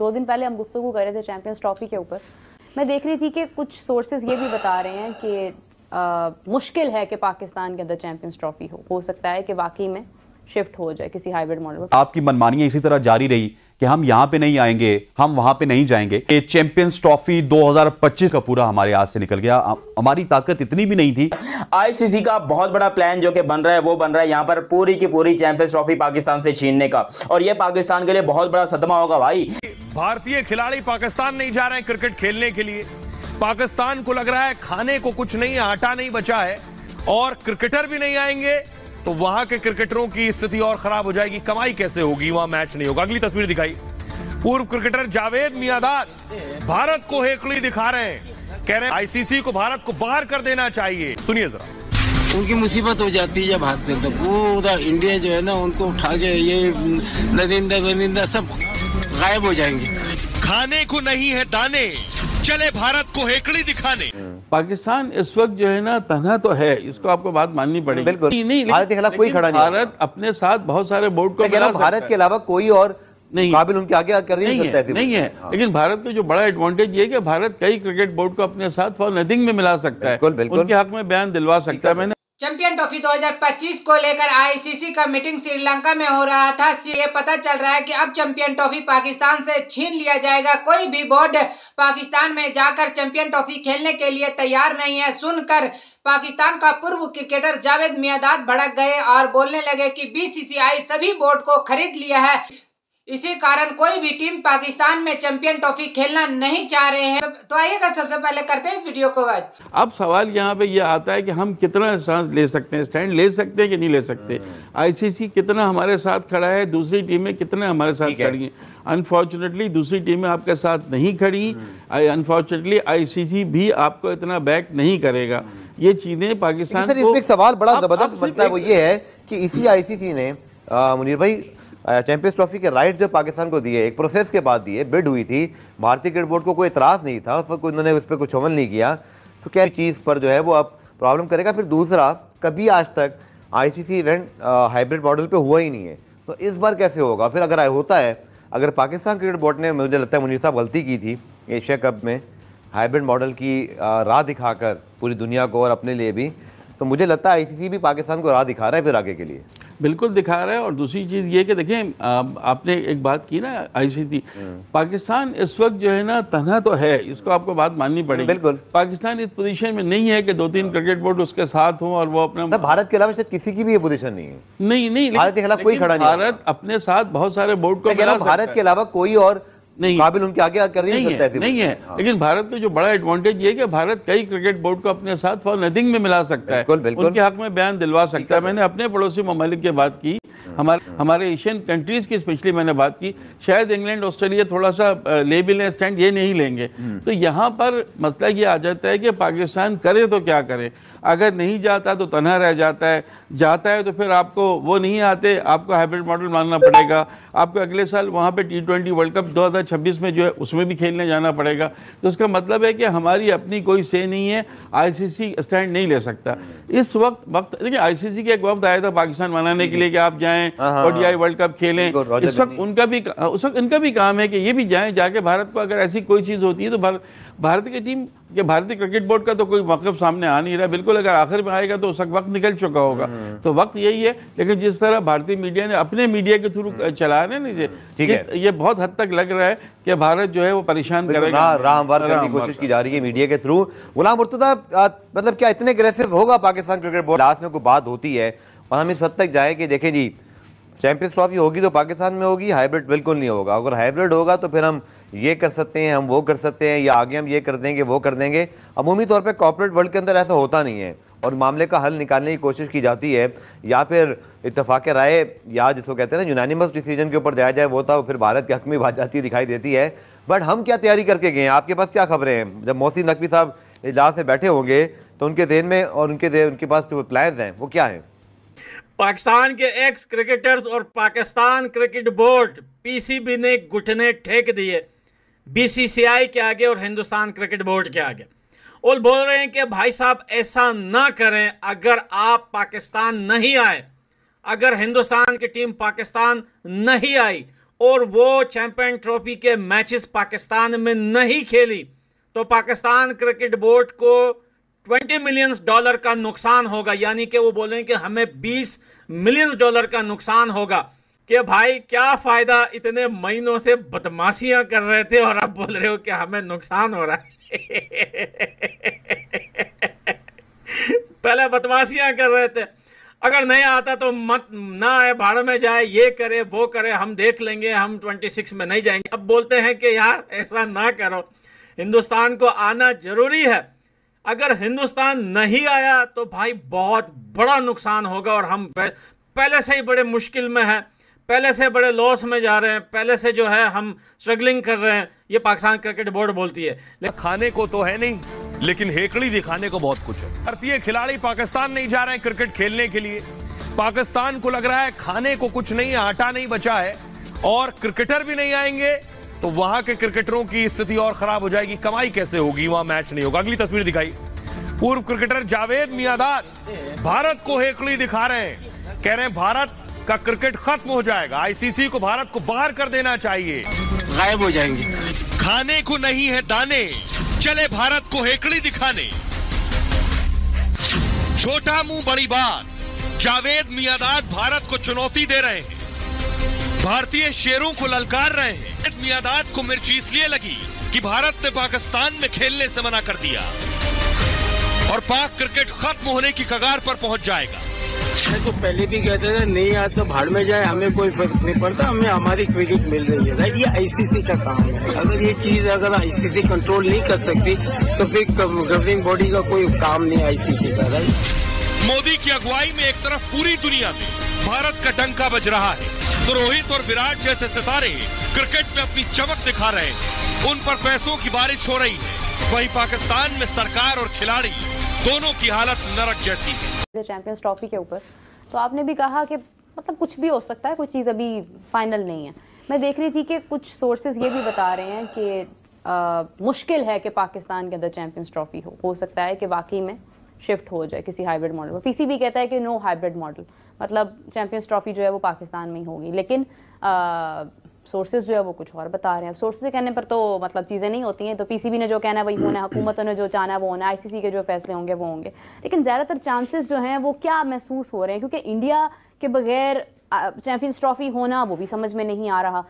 दो दिन पहले हम गुफ्तु कर रहे थे चैंपियंस ट्रॉफी के ऊपर। मैं देख रही थी कि कुछ सोर्सेज ये भी बता रहे हैं कि आ, मुश्किल है कि पाकिस्तान के अंदर चैंपियंस ट्रॉफी हो। हो सकता है कि वाकई में शिफ्ट हो जाए किसी हाइब्रिड मॉडल आपकी मनमानियाँ इसी तरह जारी रही कि हम यहाँ पे नहीं आएँगे हम वहाँ पे नहीं जाएँगे। ये चैंपियंस ट्रॉफी 2025 का पूरा हमारे हाथ से निकल गया। हमारी ताकत इतनी भी नहीं थी। आईसीसी का बहुत बड़ा प्लान जो कि बन रहा है वो बन रहा है यहाँ पर पूरी की पूरी चैंपियंस ट्रॉफी पाकिस्तान से छीनने का। और ये पाकिस्तान के लिए बहुत बड़ा सदमा होगा भाई। भारतीय खिलाड़ी पाकिस्तान नहीं जा रहे हैं क्रिकेट खेलने के लिए। पाकिस्तान को लग रहा है खाने को कुछ नहीं, आटा नहीं बचा है और क्रिकेटर भी नहीं आएँगे तो वहाँ के क्रिकेटरों की स्थिति और खराब हो जाएगी। कमाई कैसे होगी? वहाँ मैच नहीं होगा। अगली तस्वीर दिखाई। पूर्व क्रिकेटर जावेद मियादाद भारत को हेकड़ी दिखा रहे हैं। कह रहे हैं आईसीसी को भारत को बाहर कर देना चाहिए। सुनिए जरा। उनकी मुसीबत हो जाती है जब भागते तो पूरा इंडिया जो है ना, उनको उठा के ये नदिंदा नदिंदा सब गायब हो जाएँगे। खाने को नहीं है दाने चले भारत को हेकड़ी दिखाने। पाकिस्तान इस वक्त जो है ना तनहा तो है इसको आपको बात माननी पड़ेगी। बिल्कुल। नहीं भारत के खिलाफ कोई खड़ा नहीं भारत अपने साथ बहुत सारे बोर्ड को भारत के अलावा कोई और नहीं। काबिल उनके आगे कर नहीं, नहीं है नहीं है। हाँ। लेकिन भारत में जो बड़ा एडवांटेज ये है कि भारत कई क्रिकेट बोर्ड को अपने साथ फॉर नथिंग में मिला सकता है। बिल्कुल, बिल्कुल। उनके हक में बयान दिलवा सकता है। मैंने चैंपियन ट्रॉफी 2025 को लेकर आईसीसी का मीटिंग श्रीलंका में हो रहा था। ये पता चल रहा है कि अब चैंपियन ट्रॉफी पाकिस्तान से छीन लिया जाएगा। कोई भी बोर्ड पाकिस्तान में जाकर चैंपियन ट्रॉफी खेलने के लिए तैयार नहीं है। सुनकर पाकिस्तान का पूर्व क्रिकेटर जावेद मियादाद भड़क गए और बोलने लगे कि बीसीसीआई सभी बोर्ड को खरीद लिया है। इसी कारण कोई भी टीम पाकिस्तान में चैंपियन ट्रॉफी खेलना नहीं चाह रहे हैं। तो आइएगा सबसे पहले करते हैं इस वीडियो को आज। अब सवाल यहाँ पे ये यह आता है कि हम कितना सांस ले सकते हैं? स्टैंड ले सकते हैं कि नहीं ले सकते? आईसीसी कितना हमारे साथ खड़ा है? दूसरी टीमें कितने हमारे साथ खड़ी हैं? अनफॉर्चुनेटली दूसरी टीमें आपके साथ नहीं खड़ी। अनफॉर्चुनेटली आईसीसी भी आपको इतना बैक नहीं करेगा। ये चीज़ें पाकिस्तान एक सवाल बड़ा ज़बरदस्त बनता है वो ये है कि इसी आईसीसी ने मुनीर भाई चैंपियंस ट्रॉफी के राइट्स जो पाकिस्तान को दिए, एक प्रोसेस के बाद दिए बिड हुई थी। भारतीय क्रिकेट बोर्ड को कोई इतराज़ नहीं था, उस वक्त उन्होंने उस पर कुछ अमल नहीं किया। तो क्या चीज़ पर जो है वो अब प्रॉब्लम करेगा? फिर दूसरा, कभी आज तक आईसीसी इवेंट हाइब्रिड मॉडल पे हुआ ही नहीं है। तो इस बार कैसे होगा? फिर अगर होता है, अगर पाकिस्तान क्रिकेट बोर्ड ने मुझे लगता है मुनीर साहब गलती की थी एशिया कप में हाइब्रिड मॉडल की राह दिखाकर पूरी दुनिया को और अपने लिए भी तो मुझे लगता है आईसीसी भी पाकिस्तान को राह दिखा रहा है फिर आगे के लिए। बिल्कुल दिखा रहा है और दूसरी चीज़ ये कि देखें आपने एक बात की ना आईसीसी। हम्म। पाकिस्तान इस वक्त जो है ना तनहा तो है इसको आपको बात माननी पड़ेगी। बिल्कुल। पाकिस्तान इस पोजीशन में नहीं है कि दो तीन क्रिकेट बोर्ड उसके साथ हो और वो अपना भारत के अलावा शायद किसी की भी ये पोजीशन नहीं है। नहीं नहीं भारत के खिलाफ कोई खड़ा नहीं भारत अपने साथ बहुत सारे बोर्ड को भारत के अलावा कोई और नहीं काबिल उनके आगे कर नहीं, नहीं है, नहीं है। हाँ। लेकिन भारत में जो बड़ा एडवांटेज ये कि भारत कई क्रिकेट बोर्ड को अपने साथ फॉर नथिंग में मिला सकता है। बिल्कुल, बिल्कुल। उनके हक में बयान दिलवा सकता है। मैंने अपने पड़ोसी ममालिक की बात की हमारे हमारे एशियन कंट्रीज़ की स्पेशली मैंने बात की। शायद इंग्लैंड ऑस्ट्रेलिया थोड़ा सा ले भी लें स्टैंड ये नहीं लेंगे। हम्म। तो यहाँ पर मसला ये आ जाता है कि पाकिस्तान करे तो क्या करे? अगर नहीं जाता तो तनहा रह जाता है। जाता है तो फिर आपको वो नहीं आते। आपको हाइब्रिड मॉडल मानना पड़ेगा। आपको अगले साल वहाँ पे टी ट्वेंटी वर्ल्ड कप 2026 में जो है उसमें भी खेलने जाना पड़ेगा। तो उसका मतलब है कि हमारी अपनी कोई से नहीं है। आईसीसी स्टैंड नहीं ले सकता। इस वक्त वक्त देखिए आईसीसी का एक वक्त आया था पाकिस्तान मनाने के लिए कि आप जाएँ ओडीआई वर्ल्ड कप खेलें। इस वक्त उनका भी उस वक्त इनका भी काम है कि ये भी जाएँ जाके भारत को अगर ऐसी कोई चीज़ होती है तो भारत भारत की टीम के भारतीय क्रिकेट बोर्ड का तो कोई मौकफ सामने आ नहीं रहा। बिल्कुल अगर आखिर में आएगा तो उस वक्त निकल चुका होगा। हम्म। तो वक्त यही है लेकिन जिस तरह भारतीय मीडिया ने अपने मीडिया के थ्रू हम्म। चला रहे ना ठीक है। ये बहुत हद तक लग रहा है कि भारत जो है वो परेशान करेगा। रामवार करने की कोशिश की जा रही है मीडिया के थ्रू। गुलाम मुर्तदा मतलब क्या इतने अग्रेसिव होगा पाकिस्तान क्रिकेट बोर्ड? लास्ट में कोई बात होती है और हम इस हद तक जाए कि देखें जी चैंपियंस ट्रॉफी होगी तो पाकिस्तान में होगी हाइब्रिड बिल्कुल नहीं होगा। अगर हाइब्रिड होगा तो फिर हम ये कर सकते हैं, हम वो कर सकते हैं, या आगे हम ये कर देंगे, वो कर देंगे। अमूमी तौर पर कॉपरेट वर्ल्ड के अंदर ऐसा होता नहीं है और मामले का हल निकालने की कोशिश की जाती है। या फिर इतफाक़ राय, या जिसको कहते हैं ना यूनानिमस डिसीज़न के ऊपर जाया जाए, वो था फिर भारत के हक में बात जाती दिखाई देती है। बट हम क्या तैयारी करके गए हैं? आपके पास क्या खबरें हैं? जब मोहसिन नकवी साहब इजलास से बैठे होंगे तो उनके जेन में और उनके उनके पास जो प्लान्स हैं, वो क्या हैं? पाकिस्तान के एक्स क्रिकेटर्स और पाकिस्तान क्रिकेट बोर्ड पीसीबी ने घुटने ठेक दिए। बीसीसीआई के आगे और हिंदुस्तान क्रिकेट बोर्ड के आगे। और बोल रहे हैं कि भाई साहब, ऐसा ना करें। अगर आप पाकिस्तान नहीं आए, अगर हिंदुस्तान की टीम पाकिस्तान नहीं आई और वो चैंपियन ट्रॉफी के मैचेस पाकिस्तान में नहीं खेली तो पाकिस्तान क्रिकेट बोर्ड को 20 मिलियन डॉलर का नुकसान होगा, यानी कि वो बोल रहे हैं कि हमें 20 मिलियन डॉलर का नुकसान होगा। कि भाई, क्या फ़ायदा इतने महीनों से बदमाशियाँ कर रहे थे और अब बोल रहे हो कि हमें नुकसान हो रहा है? पहले बदमाशियाँ कर रहे थे। अगर नहीं आता तो मत, ना आए, भाड़ में जाए, ये करे, वो करे, हम देख लेंगे, हम 26 में नहीं जाएँगे। अब बोलते हैं कि यार, ऐसा ना करो। हिंदुस्तान को आना ज़रूरी है। अगर हिंदुस्तान नहीं आया तो भाई बहुत बड़ा नुकसान होगा और हम पहले से ही बड़े मुश्किल में हैं, पहले से बड़े लॉस में जा रहे हैं, पहले से जो है हम स्ट्रगलिंग कर रहे हैं, ये पाकिस्तान क्रिकेट बोर्ड बोलती है। खाने को तो है नहीं, लेकिन हेकड़ी दिखाने को बहुत कुछ है। भारतीय खिलाड़ी पाकिस्तान नहीं जा रहे हैं क्रिकेट खेलने के लिए। पाकिस्तान को लग रहा है खाने को कुछ नहीं, आटा नहीं बचा है और क्रिकेटर भी नहीं आएँगे। तो वहाँ के क्रिकेटरों की स्थिति और खराब हो जाएगी। कमाई कैसे होगी? वहाँ मैच नहीं होगा। अगली तस्वीर दिखाई। पूर्व क्रिकेटर जावेद मियादाद भारत को हेकड़ी दिखा रहे हैं। कह रहे हैं भारत का क्रिकेट खत्म हो जाएगा। आईसीसी को भारत को बाहर कर देना चाहिए। गायब हो जाएँगे। खाने को नहीं है दाने। चले भारत को हेकड़ी दिखाने। छोटा मुँह बड़ी बात। जावेद मियादाद भारत को चुनौती दे रहे हैं। भारतीय शेरों को ललकार रहे हैं। मियादाद को मिर्ची इसलिए लगी कि भारत ने पाकिस्तान में खेलने से मना कर दिया। और पाक क्रिकेट खत्म होने की कगार पर पहुँच जाएगा। मैं तो पहले भी कहते थे नहीं आता तो भाड़ में जाए हमें कोई फ़र्क नहीं पड़ता हमें हमारी क्रिकेट मिल रही है। राइट ये आईसीसी का काम है। अगर ये चीज़ अगर आईसीसी कंट्रोल नहीं कर सकती तो फिर गवर्निंग बॉडी का कोई काम नहीं आईसीसी का राइट मोदी की अगुवाई में एक तरफ़ पूरी दुनिया में भारत का डंका बज रहा है। तो रोहित और विराट जैसे सितारे क्रिकेट में अपनी चमक दिखा रहे हैं। उन पर पैसों की बारिश हो रही है। वही पाकिस्तान में सरकार और खिलाड़ी दोनों की हालत नरक जैसी है। चैंपियंस ट्रॉफी के ऊपर। तो आपने भी कहा कि मतलब कुछ भी हो सकता है कोई चीज़ अभी फाइनल नहीं है। मैं देख रही थी कि कुछ सोर्सेज ये भी बता रहे हैं कि आ, मुश्किल है कि पाकिस्तान के अंदर चैंपियंस ट्रॉफी हो। हो सकता है कि वाकई में शिफ्ट हो जाए किसी हाइब्रिड मॉडल पर। पीसीबी कहता है कि नो हाइब्रिड मॉडल मतलब चैंपियंस ट्रॉफी जो है वो पाकिस्तान में ही होगी। लेकिन सोर्सेज जो है वो कुछ और बता रहे हैं। सोर्सेज कहने पर तो मतलब चीज़ें नहीं होती हैं तो पीसीबी ने जो कहना है वही होना है, हुकूमतों ने जो चाहना है वो होना है आईसीसी के जो फैसले होंगे वो होंगे। लेकिन ज़्यादातर चांसेस जो हैं वो क्या महसूस हो रहे हैं? क्योंकि इंडिया के बगैर चैम्पियंस ट्रॉफी होना वो भी समझ में नहीं आ रहा।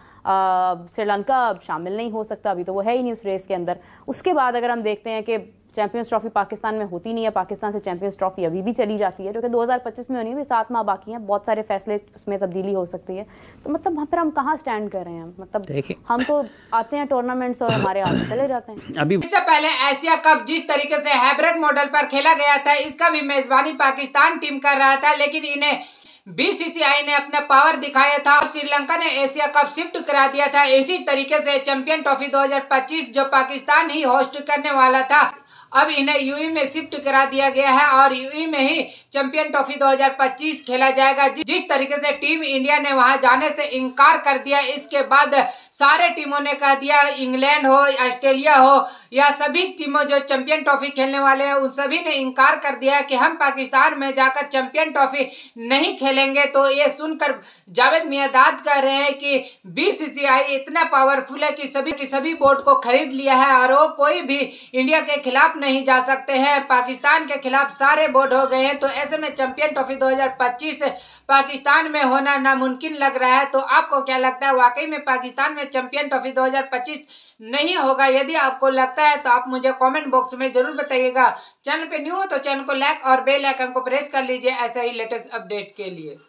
श्रीलंका शामिल नहीं हो सकता, अभी तो वो है ही नहीं उस रेस के अंदर। उसके बाद अगर हम देखते हैं कि चैंपियंस ट्रॉफी पाकिस्तान में होती नहीं है। पाकिस्तान से चैंपियंस ट्रॉफी अभी भी चली जाती है जो कि 2025 में होनी है। सात माह बाकी हैं। बहुत सारे फैसले उसमें तब्दीली हो सकती है। तो मतलब वहाँ पर हम कहाँ स्टैंड कर रहे हैं? मतलब हम तो आते हैं टूर्नामेंट्स और हमारे आगे चले जाते हैं। अभी इससे पहले एशिया कप जिस तरीके से हाइब्रिड मॉडल पर खेला गया था इसका भी मेजबानी पाकिस्तान टीम कर रहा था लेकिन इन्हें बीसीसीआई ने अपना पावर दिखाया था और श्रीलंका ने एशिया कप शिफ्ट करा दिया था। इसी तरीके से चैंपियन ट्रॉफी 2025 जो पाकिस्तान ही होस्ट करने वाला था अब इन्हें यूई में शिफ्ट करा दिया गया है और यूई में ही चैंपियन ट्रॉफी 2025 खेला जाएगा। जिस तरीके से टीम इंडिया ने वहाँ जाने से इनकार कर दिया, इसके बाद सारे टीमों ने कह दिया, इंग्लैंड हो, ऑस्ट्रेलिया हो, या सभी टीमों जो चैंपियन ट्रॉफी खेलने वाले हैं, उन सभी ने इनकार कर दिया है कि हम पाकिस्तान में जाकर चैंपियन ट्रॉफी नहीं खेलेंगे। तो ये सुनकर जावेद मियादाद कह रहे हैं कि बीसीसीआई इतना पावरफुल है कि सभी, की सभी बोर्ड को खरीद लिया है और वो कोई भी इंडिया के खिलाफ नहीं जा सकते हैं। पाकिस्तान के खिलाफ सारे बोर्ड हो गए हैं तो ऐसे में चैंपियन ट्रॉफी 2025 पाकिस्तान में होना नामुमकिन लग रहा है। तो आपको क्या लगता है, वाकई में पाकिस्तान में चैंपियन ट्रॉफी 2025 नहीं होगा? यदि आपको लगता है तो आप मुझे कमेंट बॉक्स में ज़रूर बताइएगा। चैनल पे न्यू हो तो चैनल को लाइक और बेल आइकन को प्रेस कर लीजिए ऐसे ही लेटेस्ट अपडेट के लिए।